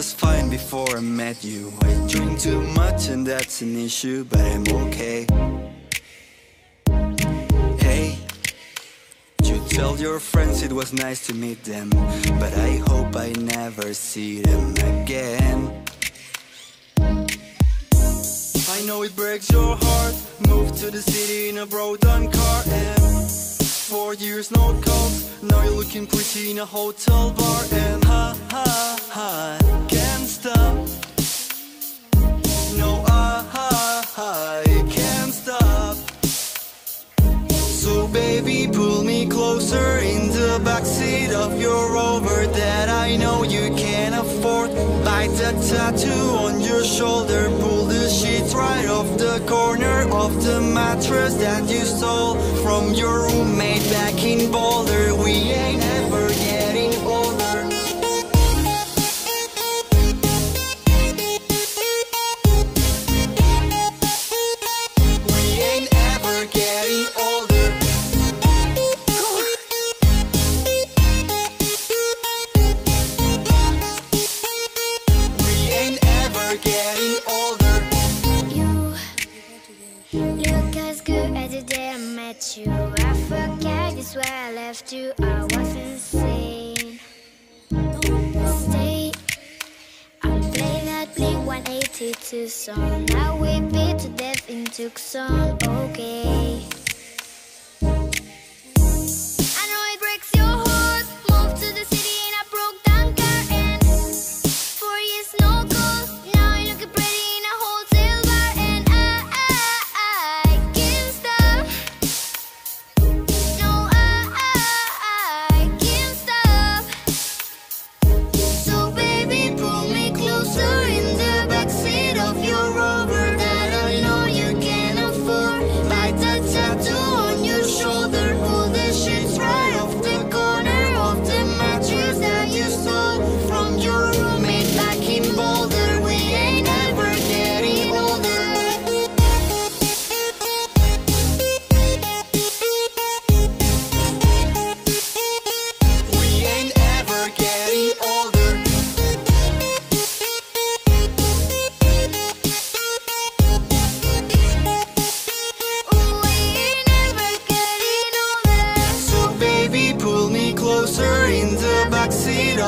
before I met you. I drink too much and that's an issue, but I'm okay. Hey, you tell your friends it was nice to meet them, but I hope I never see them again. I know it breaks your heart. Moved to the city in a broken car and four years no calls. Now you're looking pretty in a hotel bar and ha ha ha can't stop. No ah ha ha I can't stop. So baby, pull me closer in the backseat of your Rover that I know you can afford. Bite the tattoo on your shoulder, sheets right off the corner of the mattress that you stole from your roommate back in Boulder. We just where I left you. I was insane. Stay. I'm playing that Blink 182 song. Now we beat to death in Tucson. Okay.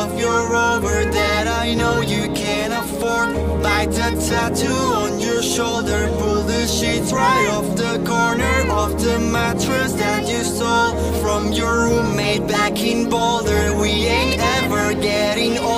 Of your Rover that I know you can't afford. Bite the tattoo on your shoulder, pull the sheets right off the corner of the mattress that you stole from your roommate back in Boulder. We ain't ever getting older.